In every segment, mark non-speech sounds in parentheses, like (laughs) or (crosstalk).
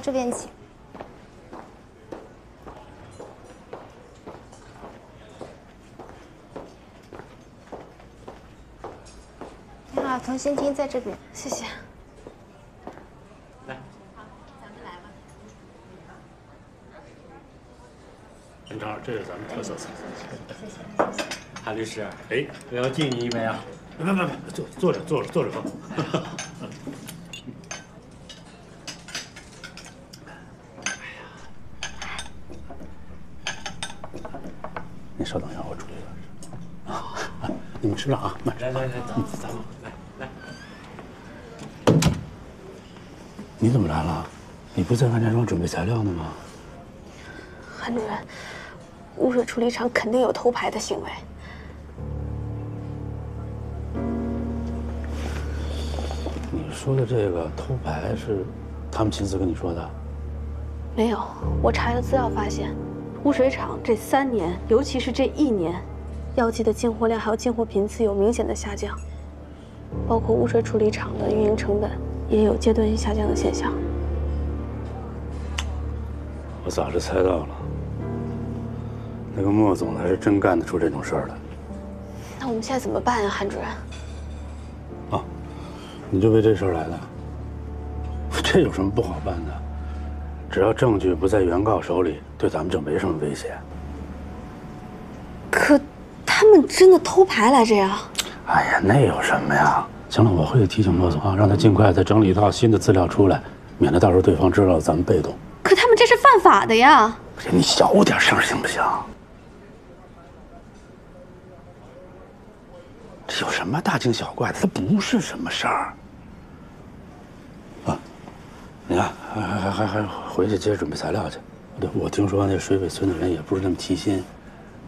这边请。你好，同心厅在这边，谢谢。来，好，咱们来吧。陈超，这是咱们特色菜。谢谢，谢谢。韩律师，哎，我要敬你一杯啊！别别别，坐坐着坐着坐着喝。(laughs) 你稍等一下，我处理了。啊，你们吃着啊，慢来来来，咱咱们来来。你怎么来了？你不在万家庄准备材料呢吗？韩主任，污水处理厂肯定有偷排的行为。你说的这个偷排是他们亲自跟你说的？没有，我查了资料发现，污水厂这三年，尤其是这一年，药剂的进货量还有进货频次有明显的下降，包括污水处理厂的运营成本也有阶段性下降的现象。我早就猜到了，那个莫总他是真干得出这种事儿来。那我们现在怎么办呀，韩主任？啊，你就为这事儿来的？(laughs) 这有什么不好办的？只要证据不在原告手里，对咱们就没什么威胁。可他们真的偷牌来着呀？哎呀，那有什么呀？行了，我会提醒莫总啊，让他尽快再整理一套新的资料出来，免得到时候对方知道咱们被动。可他们这是犯法的呀！你小点声行不行？这有什么大惊小怪的？它不是什么事儿。啊，你看，还还还还回去接着准备材料去。对，我听说那水北村的人也不是那么提心，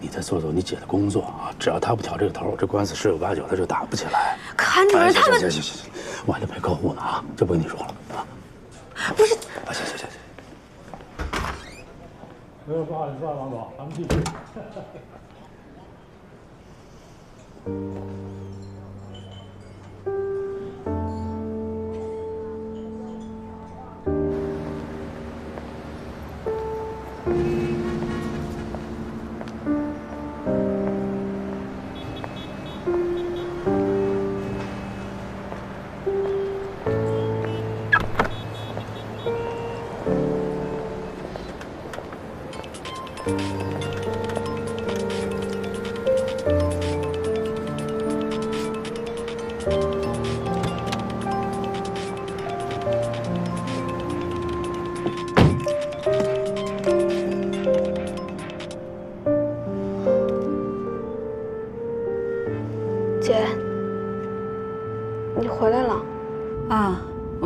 你再做做你姐的工作啊！只要她不挑这个头，这官司十有八九他就打不起来。可韩主任他们……行行行行，我还得陪客户呢啊，就不跟你说了啊。不是，啊行行行行。不好意思啊，王总，咱们继续。姐，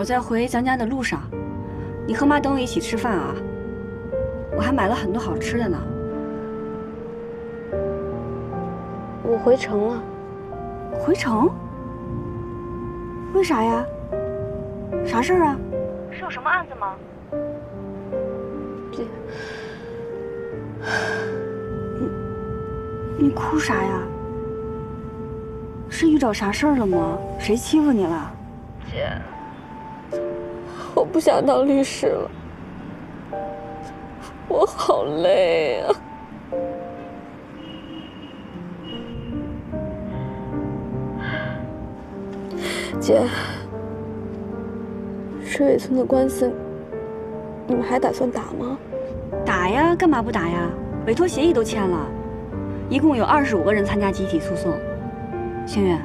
在回咱家的路上。你和妈等我一起吃饭啊？我还买了很多好吃的呢。我回城了。回城？为啥呀？啥事儿啊？是有什么案子吗？姐，你你哭啥呀？是遇着啥事儿了吗？谁欺负你了？不想当律师了，我好累啊。姐，水尾村的官司，你们还打算打吗？打呀，干嘛不打呀？委托协议都签了，一共有二十五个人参加集体诉讼。星月，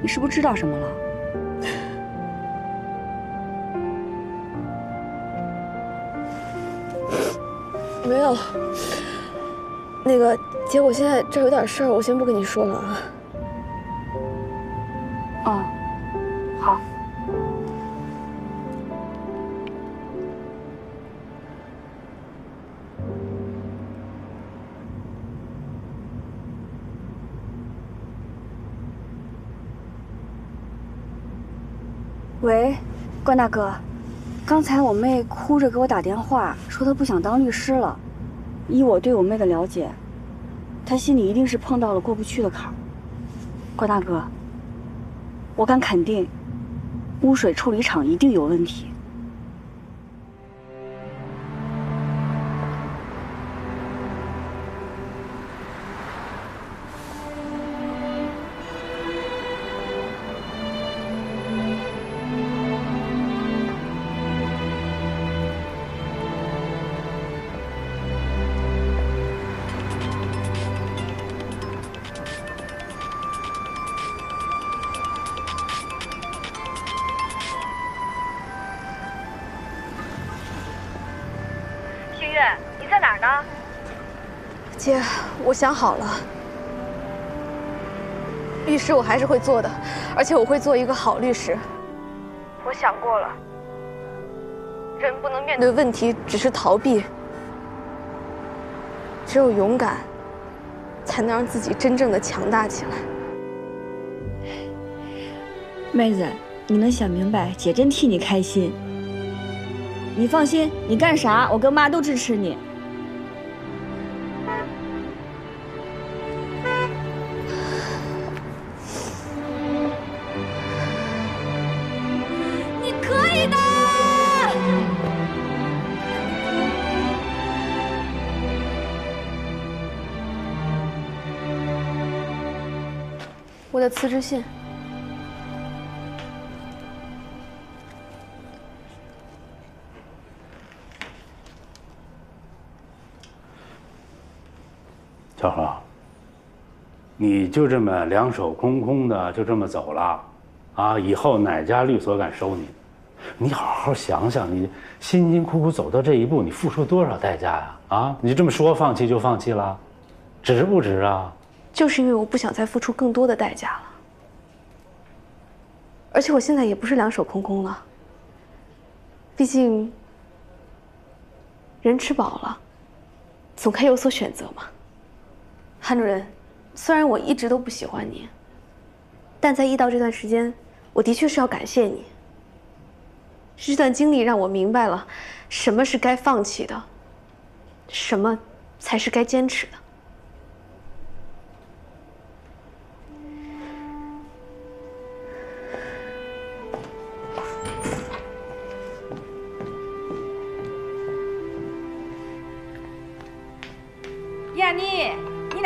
你是不是知道什么了？没有。那个姐，我现在这儿有点事儿，我先不跟你说了啊。哦，好。喂，关大哥，刚才我妹哭着给我打电话，说她不想当律师了。以我对我妹的了解，她心里一定是碰到了过不去的坎儿。关大哥，我敢肯定，污水处理厂一定有问题。在哪儿呢？姐，我想好了，律师我还是会做的，而且我会做一个好律师。我想过了，人不能面对问题只是逃避，只有勇敢，才能让自己真正的强大起来。妹子，你能想明白，姐真替你开心。你放心，你干啥，我跟妈都支持你。你我的辞职信。小何，你就这么两手空空的就这么走了，啊？以后哪家律所敢收你？你好好想想，你辛辛苦苦走到这一步，你付出多少代价呀？啊？你就这么说放弃就放弃了，值不值啊？就是因为我不想再付出更多的代价了，而且我现在也不是两手空空了。毕竟，人吃饱了，总该有所选择嘛。韩主任，虽然我一直都不喜欢你，但在医道这段时间，我的确是要感谢你。这段经历让我明白了，什么是该放弃的，什么才是该坚持的。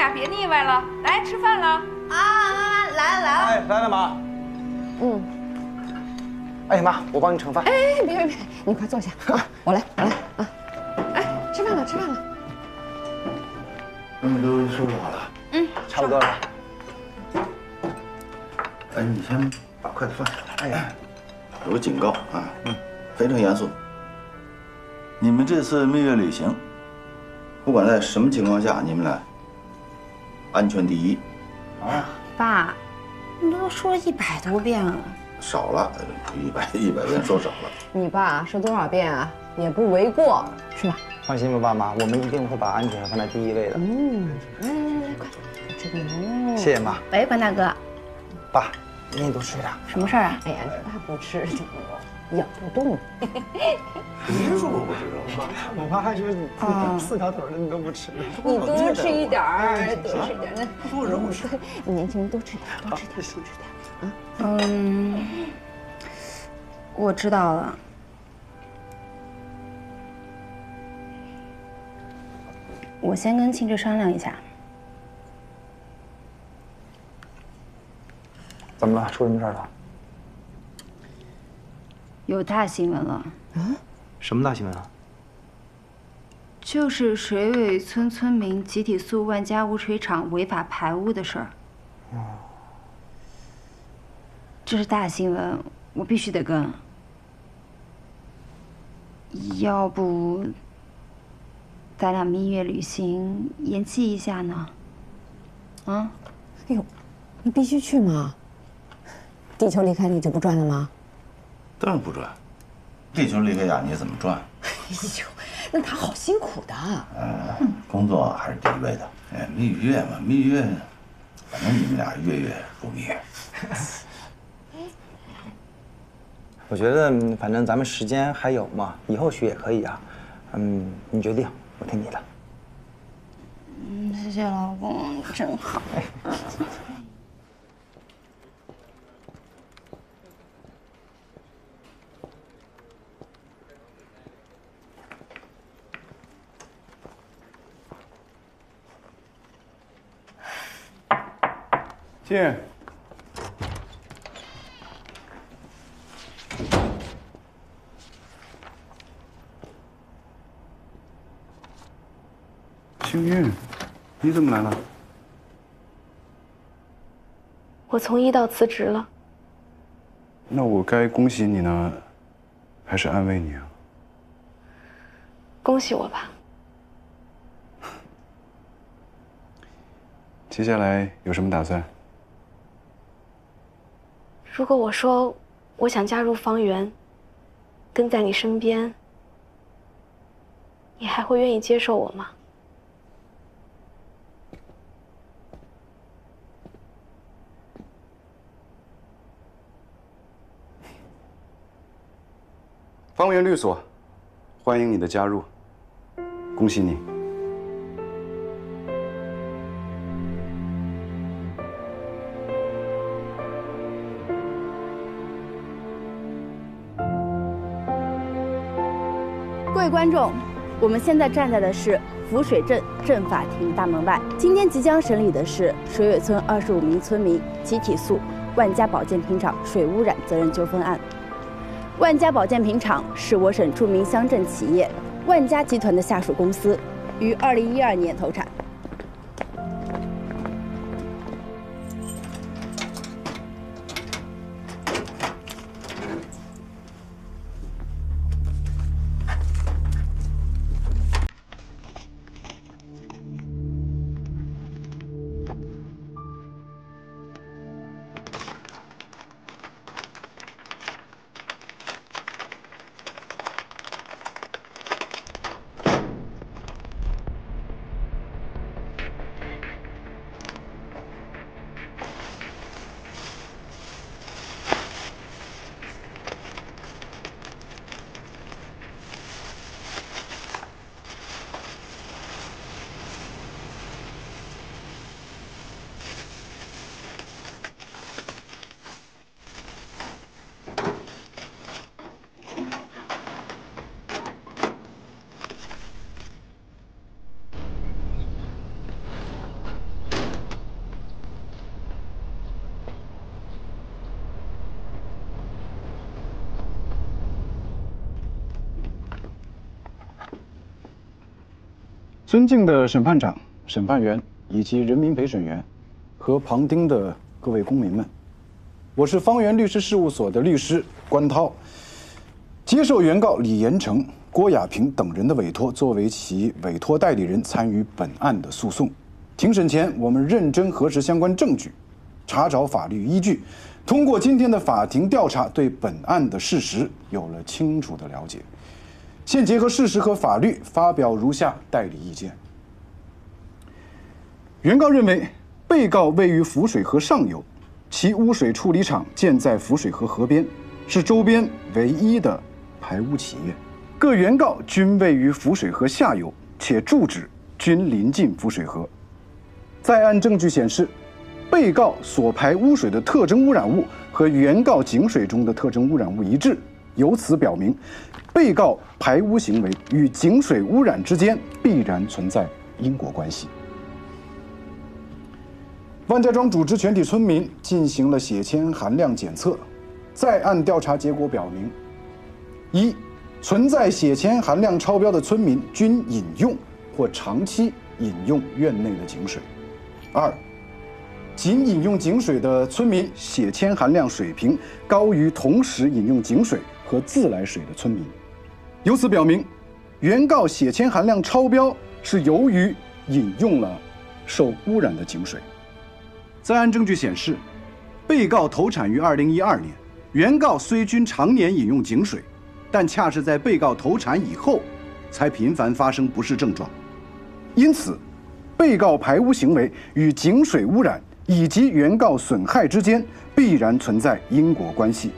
俩别腻歪了，来吃饭了。啊啊！来了来了！哎，来了妈。嗯，哎妈，我帮你盛饭。哎，别别别，你快坐下啊！我来我来啊！哎，吃饭了吃饭了。东西都收拾好了，嗯，差不多了。哎，你先把筷子放下。哎呀，有个警告啊，嗯，非常严肃。你们这次蜜月旅行，不管在什么情况下，你们俩安全第一。啊，爸，你都说了一百多遍了。少了一百 (laughs) 一百遍说少了。你爸说多少遍啊，也不为过，是吧？放心吧，爸妈，我们一定会把安全放在第一位的。嗯，来来来来，快，这个哦。谢谢妈。喂，关大哥，爸，你也多吃点。什么事儿啊？哎呀，爸不吃，咬不动。(laughs) 谁说我不吃肉？(laughs) 我妈还说你四条腿的你都不吃。你多吃一 (laughs) 点儿，多吃一点儿。不人不吃。年轻人多吃点，多吃点，多吃点。啊，嗯，我知道了。我先跟庆志商量一下。怎么了？出什么事儿了？有大新闻了，嗯什么大新闻啊？就是水尾村村民集体诉万家污水厂违法排污的事儿。这是大新闻，我必须得跟。要不，咱俩蜜月旅行延期一下呢？啊？哎呦，你必须去吗？地球离开你就不转了吗？当然不赚。地球离开雅尼怎么赚？(laughs) 哎呦，那他好辛苦的。嗯，工作还是第一位的。哎，蜜月嘛，蜜月，反正你们俩月月如蜜月。(laughs) 我觉得嗯反正咱们时间还有嘛，以后去也可以啊。嗯，你决定，我听你的。嗯，谢谢老公，真好。(laughs) 进。星运，你怎么来了？我从医道辞职了。那我该恭喜你呢，还是安慰你啊？恭喜我吧。接下来有什么打算？如果我说我想加入方圆，跟在你身边，你还会愿意接受我吗？方圆律所，欢迎你的加入，恭喜你。各位观众，我们现在站在的是浮水镇政法庭大门外。今天即将审理的是水尾村二十五名村民集体诉万家保健品厂水污染责任纠纷案。万家保健品厂是我省著名乡镇企业万家集团的下属公司，于二零一二年投产。尊敬的审判长、审判员以及人民陪审员和旁听的各位公民们，我是方圆律师事务所的律师关涛，接受原告李延成、郭亚平等人的委托，作为其委托代理人参与本案的诉讼。庭审前，我们认真核实相关证据，查找法律依据，通过今天的法庭调查，对本案的事实有了清楚的了解。现结合事实和法律发表如下代理意见。原告认为，被告位于浮水河上游，其污水处理厂建在浮水河河边，是周边唯一的排污企业。各原告均位于浮水河下游，且住址均临近浮水河。在案证据显示，被告所排污水的特征污染物和原告井水中的特征污染物一致，由此表明。被告排污行为与井水污染之间必然存在因果关系。万家庄组织全体村民进行了血铅含量检测，在案调查结果表明：一、存在血铅含量超标的村民均饮用或长期饮用院内的井水；二、仅饮用井水的村民血铅含量水平高于同时饮用井水和自来水的村民。由此表明，原告血铅含量超标是由于饮用了受污染的井水。在案证据显示，被告投产于二零一二年，原告虽均常年饮用井水，但恰是在被告投产以后，才频繁发生不适症状。因此，被告排污行为与井水污染以及原告损害之间必然存在因果关系，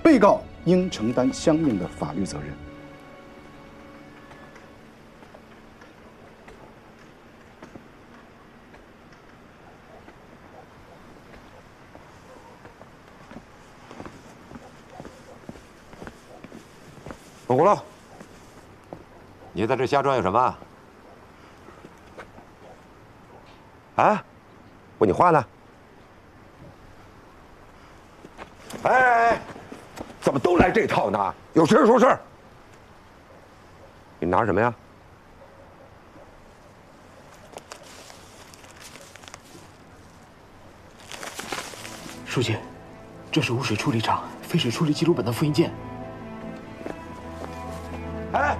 被告应承担相应的法律责任。红葫芦，你在这瞎转悠什么？啊？问你话呢？哎哎哎，怎么都来这套呢？有事说事。你拿什么呀？书记，这是污水处理厂废水处理记录本的复印件。哎，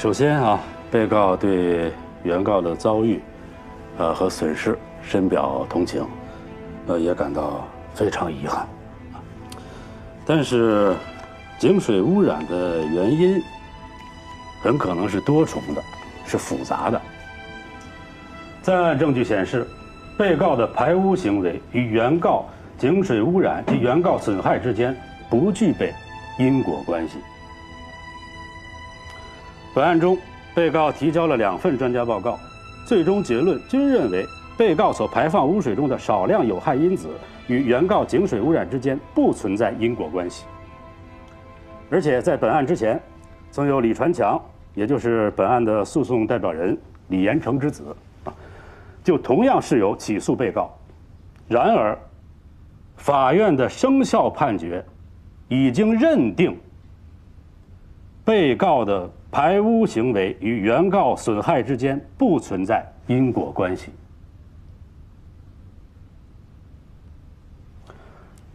首先啊，被告对原告的遭遇，呃和损失深表同情，呃也感到非常遗憾。但是，井水污染的原因很可能是多重的，是复杂的。在案证据显示，被告的排污行为与原告井水污染及原告损害之间不具备因果关系。本案中，被告提交了两份专家报告，最终结论均认为被告所排放污水中的少量有害因子与原告井水污染之间不存在因果关系。而且在本案之前，曾有李传强，也就是本案的诉讼代表人李延成之子，啊，就同样是有起诉被告。然而，法院的生效判决已经认定被告的。排污行为与原告损害之间不存在因果关系。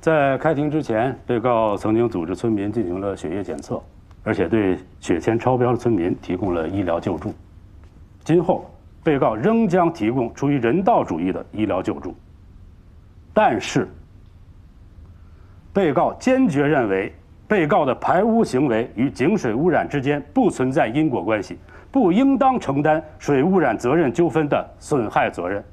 在开庭之前，被告曾经组织村民进行了血液检测，而且对血铅超标的村民提供了医疗救助。今后，被告仍将提供出于人道主义的医疗救助。但是，被告坚决认为。被告的排污行为与井水污染之间不存在因果关系，不应当承担水污染责任纠纷的损害责任。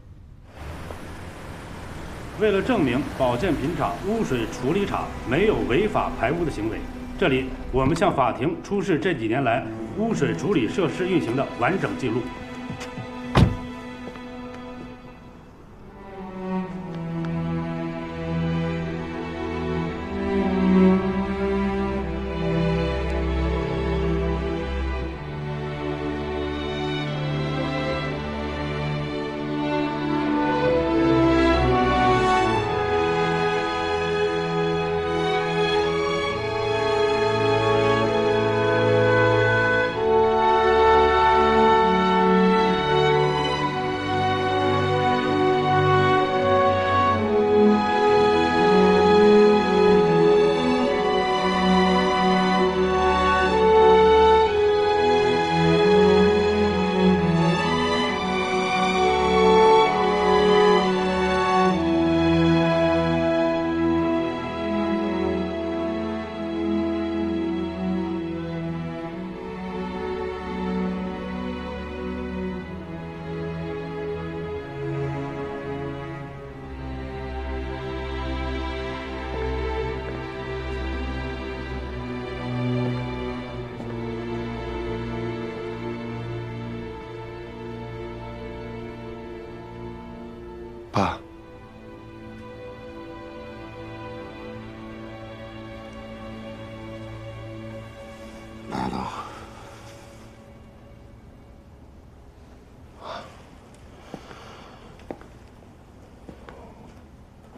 为了证明保健品厂污水处理厂没有违法排污的行为，这里我们向法庭出示这几年来污水处理设施运行的完整记录。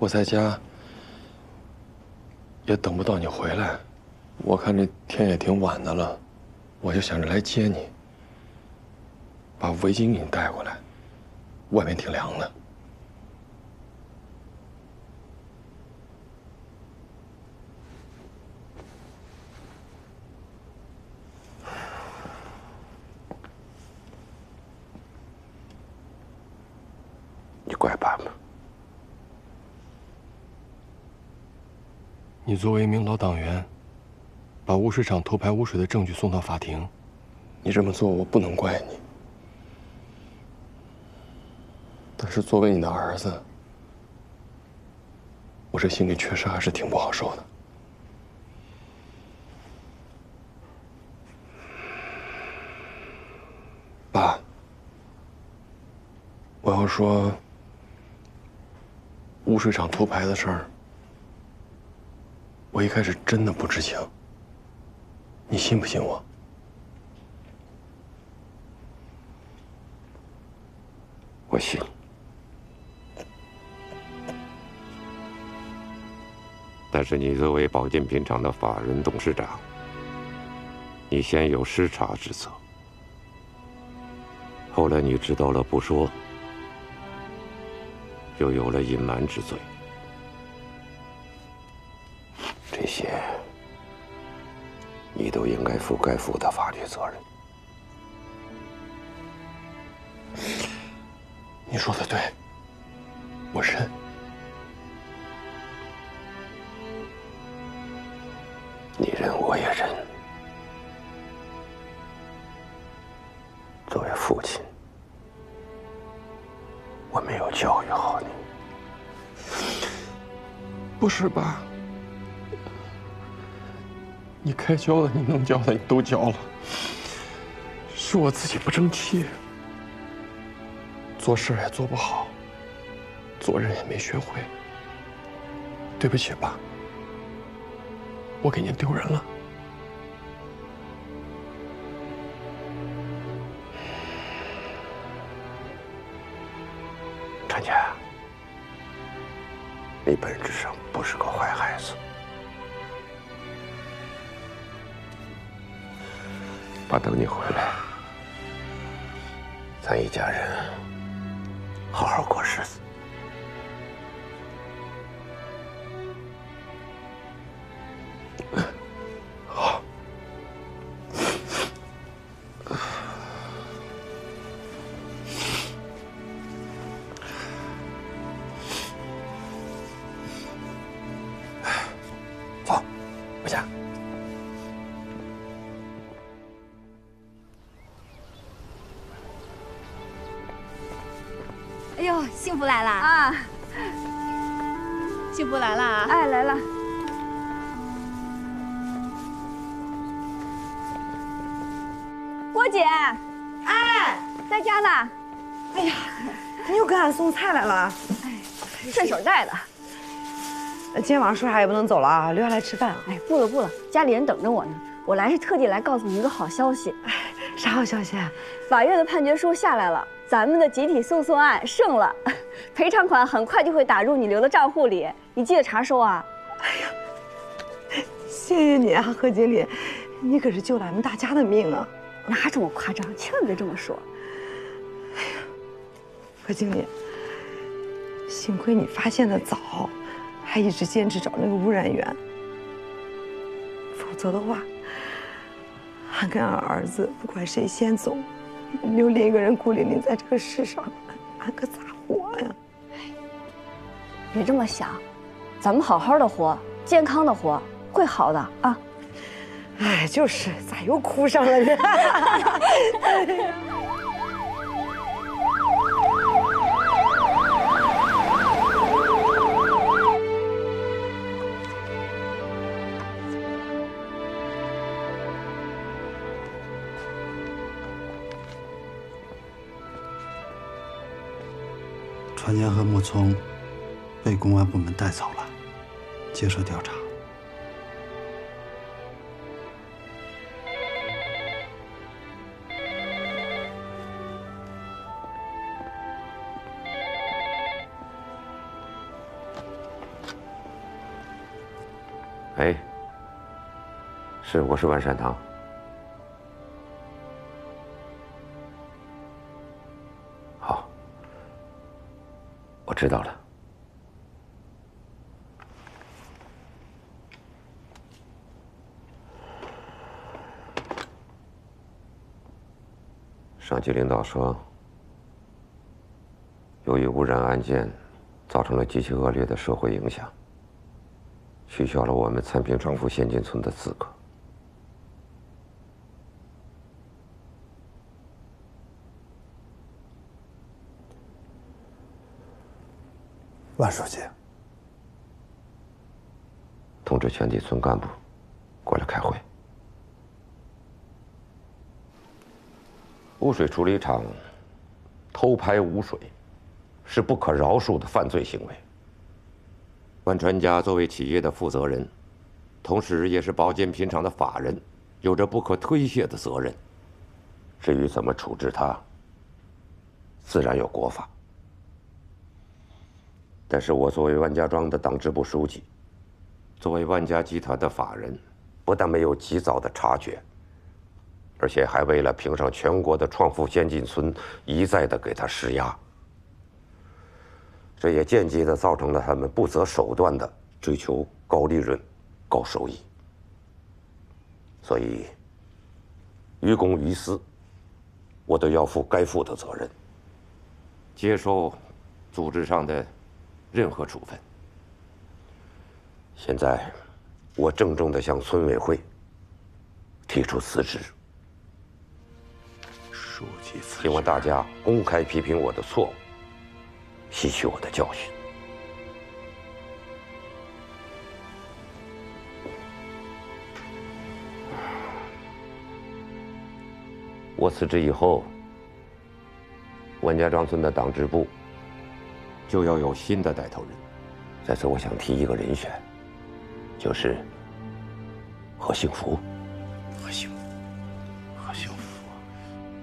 我在家，也等不到你回来。我看这天也挺晚的了，我就想着来接你，把围巾给你带过来。外面挺凉的。你作为一名老党员，把污水厂偷排污水的证据送到法庭，你这么做我不能怪你。但是作为你的儿子，我这心里确实还是挺不好受的。爸，我要说，污水厂偷排的事儿。我一开始真的不知情，你信不信我？我信。但是你作为保健品厂的法人董事长，你先有失察之责，后来你知道了不说，又有了隐瞒之罪。你都应该负该负的法律责任。你说的对，我认。你认，我也认。作为父亲，我没有教育好你。不是吧？你该教的，你能教的，你都教了。是我自己不争气，做事也做不好，做人也没学会。对不起，爸，我给您丢人了。陈家，你本质爸等你回来，咱一家人好好过日子。福来了啊！幸福来了啊！哎，来了。郭姐，哎，在家呢。哎呀，你又给俺送菜来了。哎，顺手带的。今天晚上说啥也不能走了啊？留下来吃饭啊？哎，不了不了，家里人等着我呢。我来是特地来告诉你一个好消息。哎啥好消息啊？法院的判决书下来了，咱们的集体诉讼案胜了，赔偿款很快就会打入你留的账户里，你记得查收啊。哎呀，谢谢你啊，何经理，你可是救了俺们大家的命啊！哪这么夸张？千万别这么说。哎呀，何经理，幸亏你发现的早，还一直坚持找那个污染源，否则的话，俺跟俺儿子不管谁先走，留另一个人孤零零在这个世上，俺可咋活呀？别这么想，咱们好好的活，健康的活，会好的啊。哎，就是，咋又哭上了呢？船家和木聪被公安部门带走了，接受调查。哎，是，我是万善堂。好，我知道了。上级领导说，由于污染案件造成了极其恶劣的社会影响。取消了我们参平长福先进村的资格。万书记，通知全体村干部过来开会。污水处理厂偷排污水是不可饶恕的犯罪行为。万传家作为企业的负责人，同时也是保健品厂的法人，有着不可推卸的责任。至于怎么处置他，自然有国法。但是我作为万家庄的党支部书记，作为万家集团的法人，不但没有及早的察觉，而且还为了评上全国的创富先进村，一再的给他施压。这也间接的造成了他们不择手段的追求高利润、高收益。所以于公于私，我都要负该负的责任，接受组织上的任何处分。现在，我郑重的向村委会提出辞职。希望大家公开批评我的错误，吸取我的教训。我辞职以后，万家庄村的党支部就要有新的带头人。在此，我想提一个人选，就是何幸福。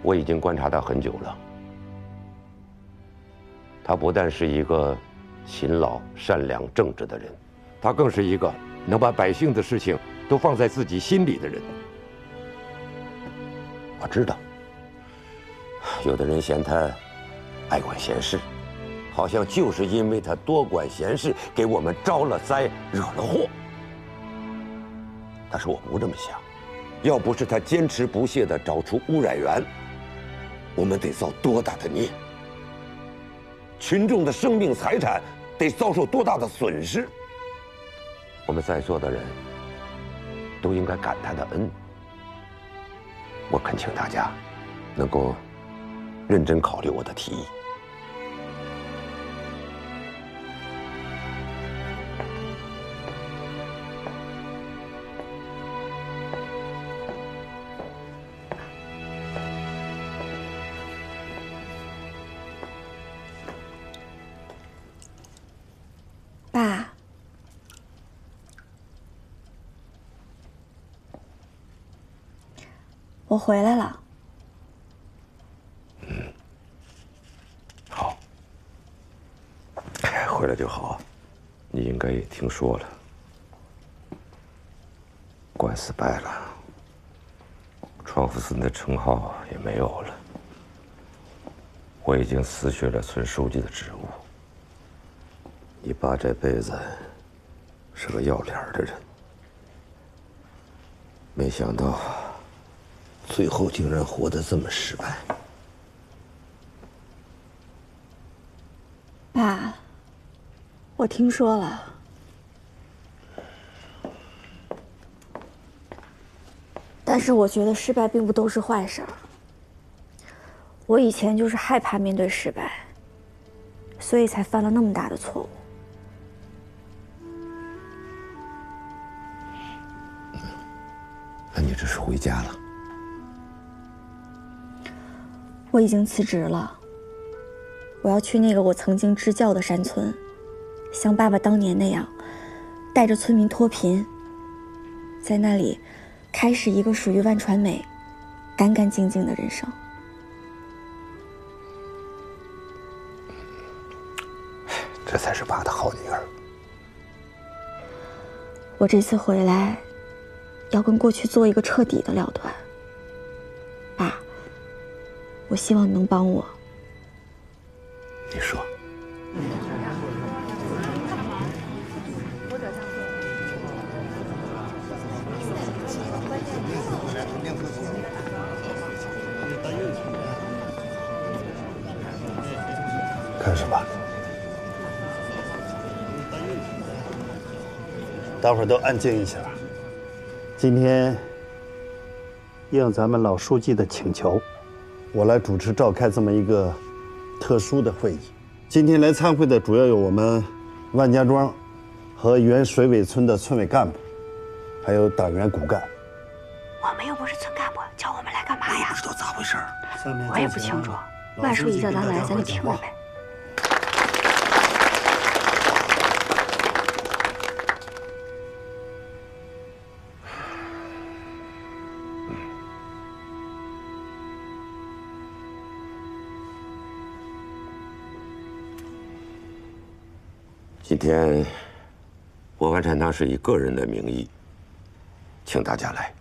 我已经观察他很久了。他不但是一个勤劳、善良、正直的人，他更是一个能把百姓的事情都放在自己心里的人。我知道，有的人嫌他爱管闲事，好像就是因为他多管闲事，给我们招了灾，惹了祸。但是我不这么想，要不是他坚持不懈地找出污染源，我们得造多大的孽？群众的生命财产得遭受多大的损失？我们在座的人都应该感他的恩。我恳请大家能够认真考虑我的提议。我回来了。嗯，好回来就好，你应该也听说了，官司败了，创福村的称号也没有了，我已经辞去了村书记的职务。你爸这辈子是个要脸的人，没想到最后竟然活得这么失败。爸，我听说了，但是我觉得失败并不都是坏事儿。我以前就是害怕面对失败，所以才犯了那么大的错误。那你这是回家了？我已经辞职了，我要去那个我曾经支教的山村，像爸爸当年那样，带着村民脱贫，在那里开始一个属于万传美干干净净的人生。这才是爸的好女儿。我这次回来，要跟过去做一个彻底的了断。爸，我希望你能帮我。你说。开始吧。大伙儿都安静一下。今天应咱们老书记的请求，我来主持召开这么一个特殊的会议。今天来参会的主要有我们万家庄和原水尾村的村委干部，还有党员骨干。我们又不是村干部，叫我们来干嘛呀？不知道咋回事儿。我也不清楚。万书记叫咱来，咱就听着呗。今天，我万产堂是以个人的名义，请大家来。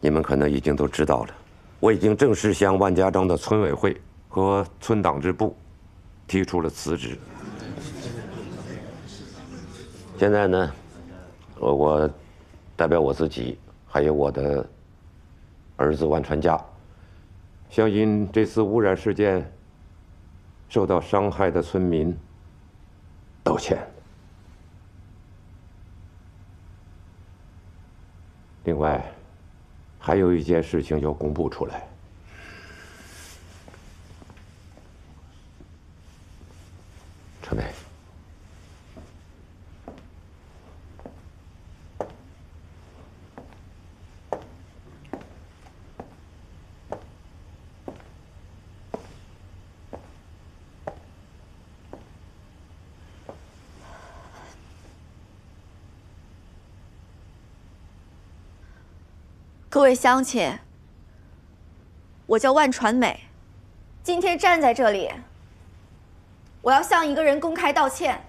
你们可能已经都知道了，我已经正式向万家庄的村委会和村党支部提出了辞职。现在呢，我我代表我自己，还有我的儿子万传家，向因这次污染事件受到伤害的村民道歉。另外，还有一件事情要公布出来。传梅，位乡亲，我叫万传美，今天站在这里，我要向一个人公开道歉。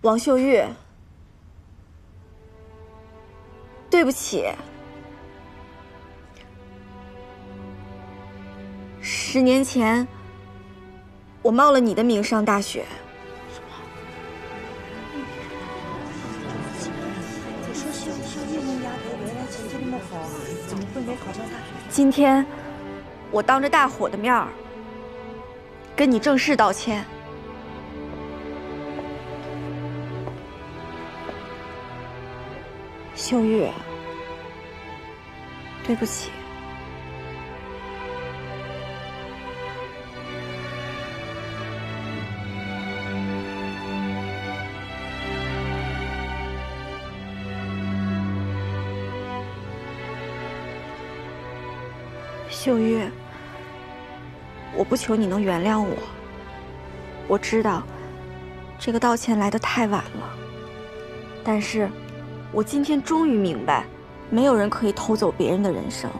王秀玉，对不起，十年前我冒了你的名上大学。今天，我当着大伙的面儿跟你正式道歉。秀玉，对不起。秀玉，我不求你能原谅我。我知道，这个道歉来得太晚了。但是，我今天终于明白，没有人可以偷走别人的人生，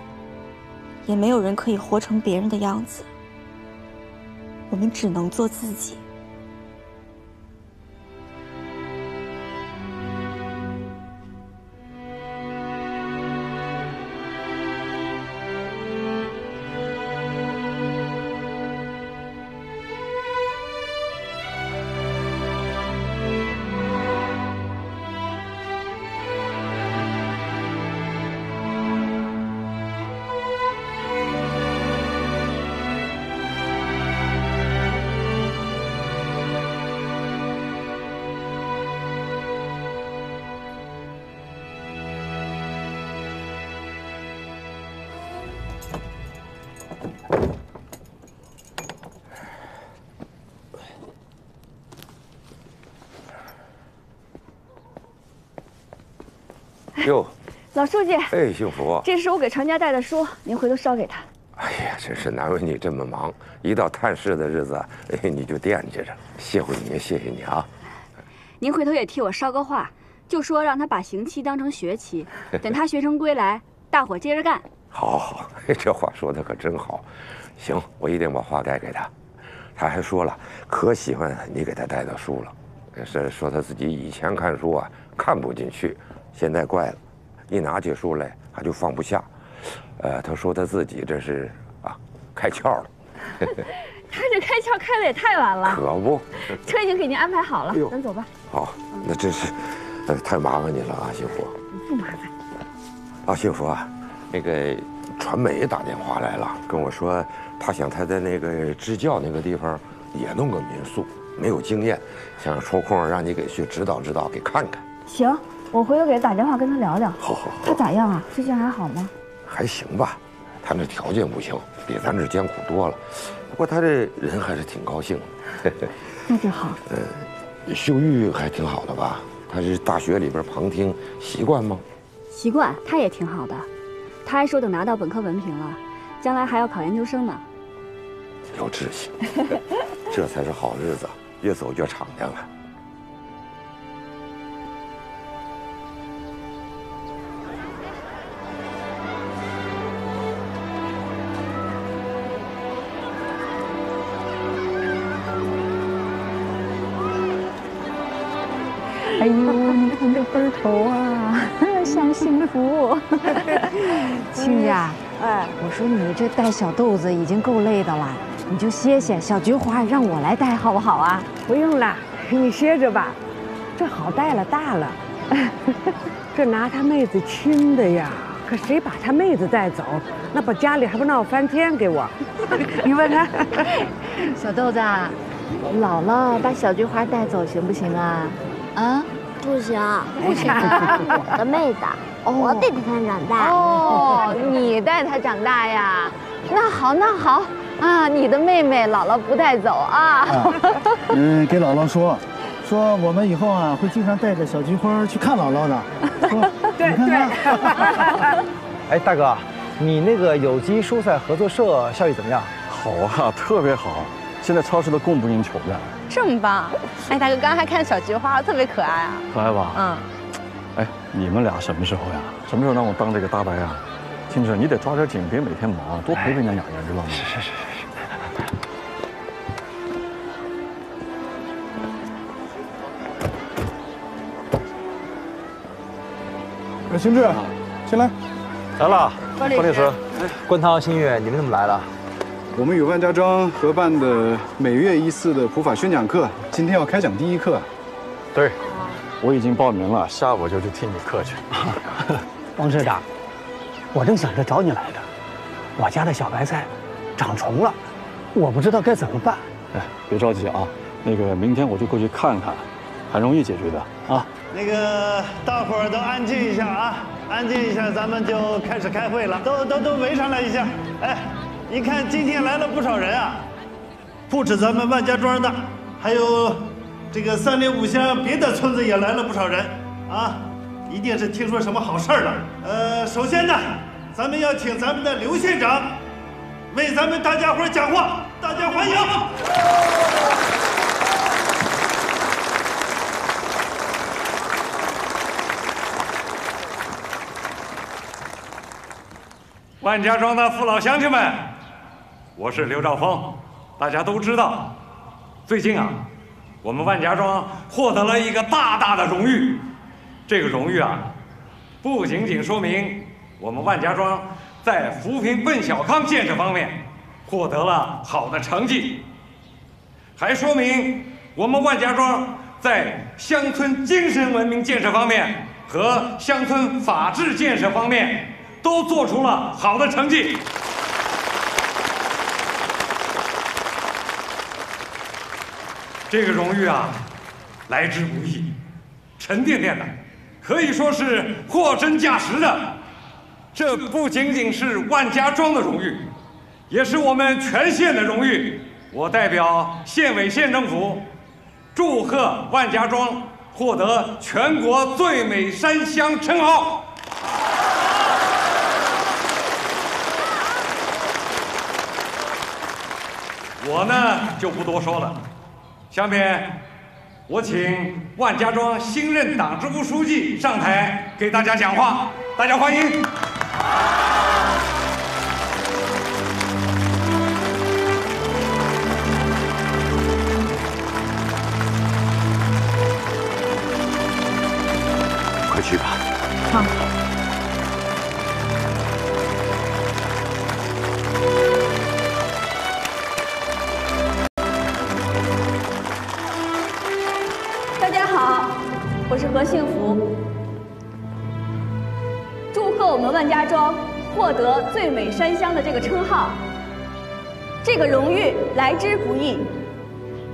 也没有人可以活成别人的样子。我们只能做自己。老书记，哎，幸福，这是我给常家带的书，您回头捎给他。哎呀，真是难为你这么忙，一到探视的日子，哎，你就惦记着。谢回你，谢谢你啊！您回头也替我捎个话，就说让他把刑期当成学期，等他学成归来，大伙接着干。(laughs) 好，好，(laughs) 这话说的可真好。行，我一定把话带给他。他还说了，可喜欢你给他带的书了，是说他自己以前看书啊看不进去。现在怪了，一拿起书来他就放不下。呃，他说他自己这是啊开窍了。(laughs) 他这开窍开的也太晚了。可不，车已经给您安排好了，咱走吧。好，那真是，呃，太麻烦你了啊，幸福。不麻烦。啊，幸福啊，那个传媒打电话来了，跟我说他想他在那个支教那个地方也弄个民宿，没有经验，想抽空让你给去指导指导，给看看。行。我回头给他打电话，跟他聊聊。好，好，好。他咋样啊？最近还好吗？还行吧，他那条件不行，比咱这艰苦多了。不过他这人还是挺高兴的。(laughs) 那就好。(laughs) 呃，秀玉还挺好的吧？他是大学里边旁听，习惯吗？习惯，他也挺好的。他还说等拿到本科文凭了，将来还要考研究生呢。有志气，(laughs) 这才是好日子，越走越敞亮了。像幸福。(laughs) 亲家，哎，我说你这带小豆子已经够累的了，你就歇歇。小菊花让我来带好不好啊？不用了，你歇着吧。这好带了大了，(laughs) 这拿他妹子亲的呀！可谁把他妹子带走？那把家里还不闹翻天？给我，(laughs) 你问他。小豆子，姥姥把小菊花带走行不行啊？啊，不行，不行，我的妹子，我得带她长大。哦，你带他长大呀？(laughs) 那好，那好啊，你的妹妹姥姥不带走啊。嗯，给姥姥说，说我们以后啊会经常带着小菊花去看姥姥的。(laughs) 对对。哎，大哥，你那个有机蔬菜合作社效益怎么样？好啊，特别好，现在超市都供不应求的。这么棒！哎，大哥，刚刚还看小菊花，特别可爱啊。可爱吧？嗯。哎，你们俩什么时候呀？什么时候让我当这个大白呀？青志，你得抓点紧，别每天忙，多陪陪那雅雅，知道吗？是是是是。哎，青志，进来。来了，关律师。关涛、新月，你们怎么来了？我们与万家庄合办的每月一次的普法宣讲课，今天要开讲第一课。对，我已经报名了，下午就去听你课去。(laughs) 王社长，我正想着找你来的。我家的小白菜长虫了，我不知道该怎么办。哎，别着急啊，那个明天我就过去看看，很容易解决的啊。那个大伙儿都安静一下啊，安静一下，咱们就开始开会了。都都都围上来一下，哎。一看今天来了不少人啊，不止咱们万家庄的，还有这个三里五乡别的村子也来了不少人啊，一定是听说什么好事了。呃，首先呢，咱们要请咱们的刘县长为咱们大家伙讲话，大家欢迎。万家庄的父老乡亲们。我是刘兆峰，大家都知道，最近啊，我们万家庄获得了一个大大的荣誉。这个荣誉啊，不仅仅说明我们万家庄在扶贫奔小康建设方面获得了好的成绩，还说明我们万家庄在乡村精神文明建设方面和乡村法治建设方面都做出了好的成绩。这个荣誉啊，来之不易，沉甸甸的，可以说是货真价实的。这不仅仅是万家庄的荣誉，也是我们全县的荣誉。我代表县委县政府，祝贺万家庄获得全国最美山乡称号。我呢，就不多说了。下面，我请万家庄新任党支部书记上台给大家讲话，大家欢迎。之不易，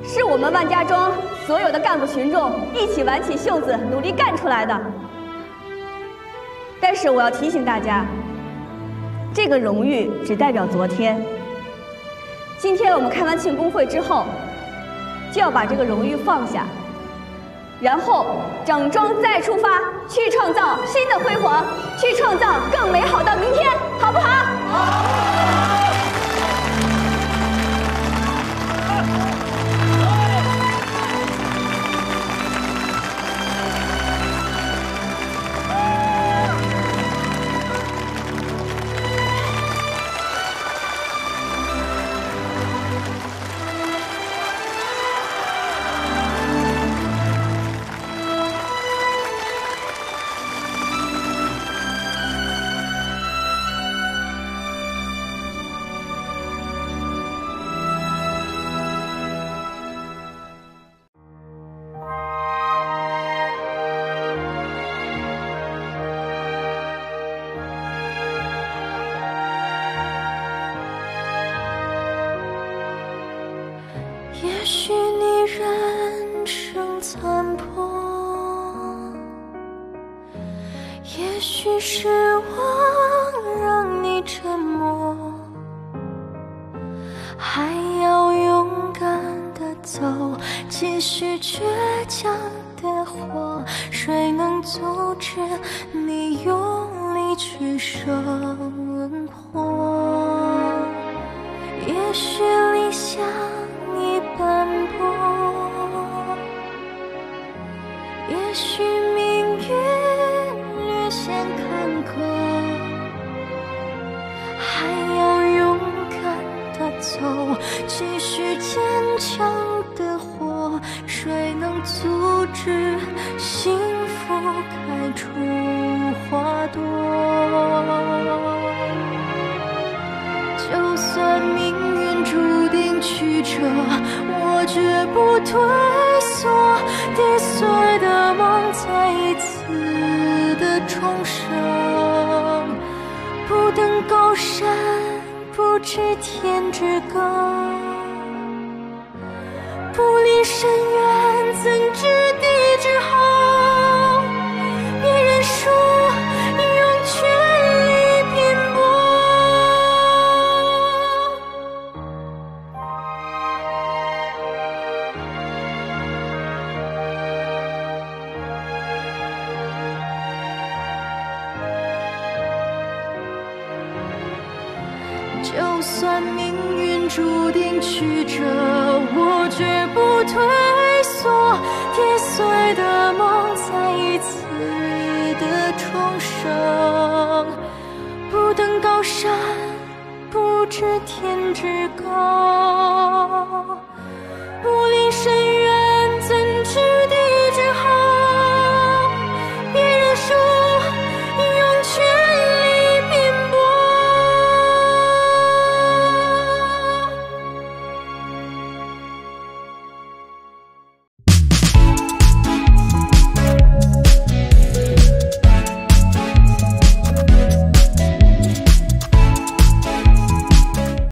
是我们万家庄所有的干部群众一起挽起袖子努力干出来的。但是我要提醒大家，这个荣誉只代表昨天。今天我们开完庆功会之后，就要把这个荣誉放下。然后整装再出发，去创造新的辉煌，去创造更美好的明天，好不好？好。作跌碎的梦再一次的重生。不登高山不知天之高。不临深渊怎知地之厚？知天之高。